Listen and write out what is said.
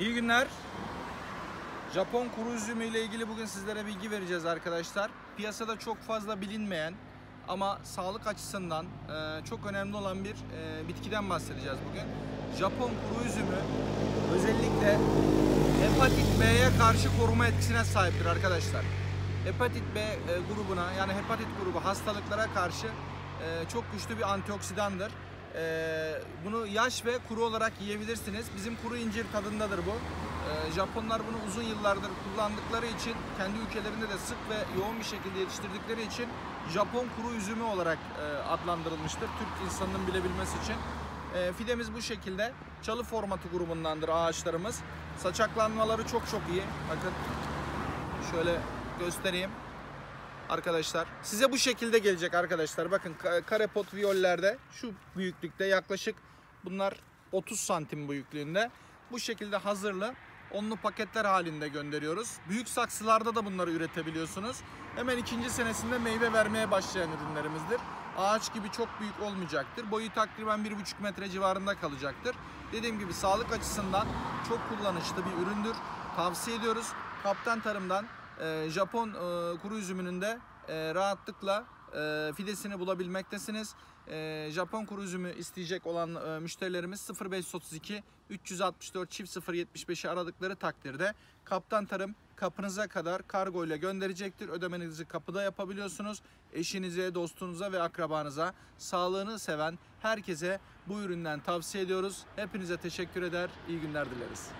İyi günler. Japon kuru üzümü ile ilgili bugün sizlere bilgi vereceğiz arkadaşlar. Piyasada çok fazla bilinmeyen ama sağlık açısından e, çok önemli olan bir e, bitkiden bahsedeceğiz bugün. Japon kuru üzümü özellikle hepatit B'ye karşı koruma etkisine sahiptir arkadaşlar. Hepatit B e, grubuna yani hepatit grubu hastalıklara karşı çok güçlü bir antioksidandır. E, bunu yaş ve kuru olarak yiyebilirsiniz. Bizim kuru incir tadındadır bu. E, Japonlar bunu uzun yıllardır kullandıkları için kendi ülkelerinde de sık ve yoğun bir şekilde yetiştirdikleri için Japon kuru üzümü olarak e, adlandırılmıştır. Türk insanının bilebilmesi için. E, fidemiz bu şekilde. Çalı formatı grubundandır ağaçlarımız. Saçaklanmaları çok çok iyi. Bakın şöyle göstereyim arkadaşlar. Size bu şekilde gelecek arkadaşlar. Bakın ka- karepot viyollerde şu büyüklükte yaklaşık bunlar 30 santim büyüklüğünde. Bu şekilde hazırlı onlu paketler halinde gönderiyoruz. Büyük saksılarda da bunları üretebiliyorsunuz. Hemen ikinci senesinde meyve vermeye başlayan ürünlerimizdir. Ağaç gibi çok büyük olmayacaktır. Boyu takriben 1,5 metre civarında kalacaktır. Dediğim gibi sağlık açısından çok kullanışlı bir üründür. Tavsiye ediyoruz. Kaptan Tarım'dan e, Japon e, kuru üzümünün de e, rahatlıkla fidesini bulabilmektesiniz. Japon kuru üzümü isteyecek olan müşterilerimiz 0532 364 çift 075'i aradıkları takdirde Kaptan Tarım kapınıza kadar kargo ile gönderecektir. Ödemenizi kapıda yapabiliyorsunuz. Eşinize, dostunuza ve akrabanıza sağlığını seven herkese bu üründen tavsiye ediyoruz. Hepinize teşekkür eder. İyi günler dileriz.